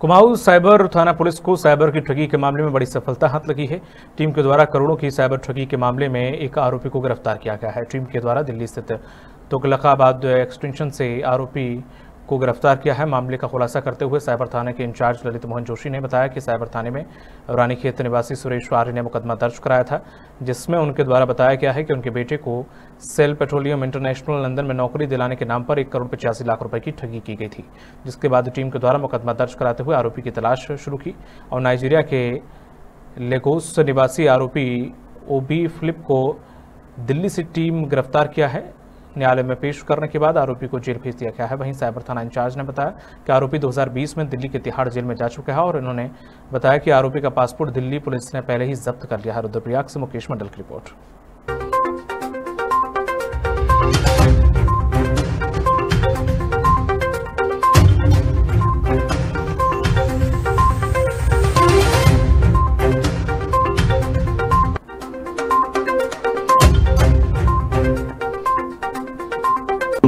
Kumaon cyber थाना police को cyber की ठगी के मामले में बड़ी सफलता हाथ लगी है। टीम के द्वारा करोड़ों की साइबर ठगी के मामले में एक आरोपी को गिरफ़्तार किया गया है। टीम के द्वारा दिल्ली स्थित तुगलकाबाद एक्सटेंशन से आरोपी को गिरफ़्तार किया है। मामले का खुलासा करते हुए साइबर थाने के इंचार्ज ललित मोहन जोशी ने बताया कि साइबर थाने में रानीखेत निवासी सुरेश आर्य ने मुकदमा दर्ज कराया था, जिसमें उनके द्वारा बताया गया है कि उनके बेटे को सेल पेट्रोलियम इंटरनेशनल लंदन में नौकरी दिलाने के नाम पर एक करोड़ पचासी लाख रुपए की ठगी की गई थी, जिसके बाद टीम के द्वारा मुकदमा दर्ज कराते हुए आरोपी की तलाश शुरू की और नाइजीरिया के लेगोस निवासी आरोपी ओबी फ्लिप को दिल्ली से टीम गिरफ़्तार किया है। न्यायालय में पेश करने के बाद आरोपी को जेल भेज दिया गया है। वहीं साइबर थाना इंचार्ज ने बताया कि आरोपी 2020 में दिल्ली के तिहाड़ जेल में जा चुका है और इन्होंने बताया कि आरोपी का पासपोर्ट दिल्ली पुलिस ने पहले ही जब्त कर लिया है। रुद्रप्रयाग से मुकेश मंडल की रिपोर्ट।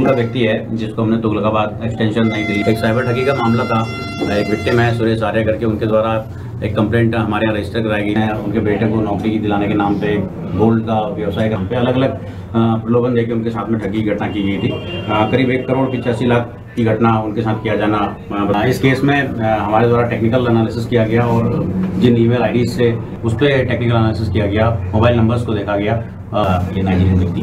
का व्यक्ति है, जिसको हमने तुगलकाबाद एक्सटेंशन नहीं दी। एक साइबर ठगी का मामला था। एक विक्टिम है, सुरेश आर्य करके उनके द्वारा एक कंप्लेंट हमारे यहाँ रजिस्टर कराई गई है। उनके बेटे को नौकरी की दिलाने के नाम पे गोल्ड का व्यवसाय का पे अलग अलग प्रलोभन देकर उनके साथ में ठगी की घटना की गई थी। करीब एक करोड़ पिचासी लाख की घटना उनके साथ किया जाना इस केस में हमारे द्वारा टेक्निकल एनालिसिस किया गया और जिन ईमेल आईडी से उस पर टेक्निकल एनालिसिस किया गया मोबाइल नंबर्स को देखा गया ये नाइजीरियन व्यक्ति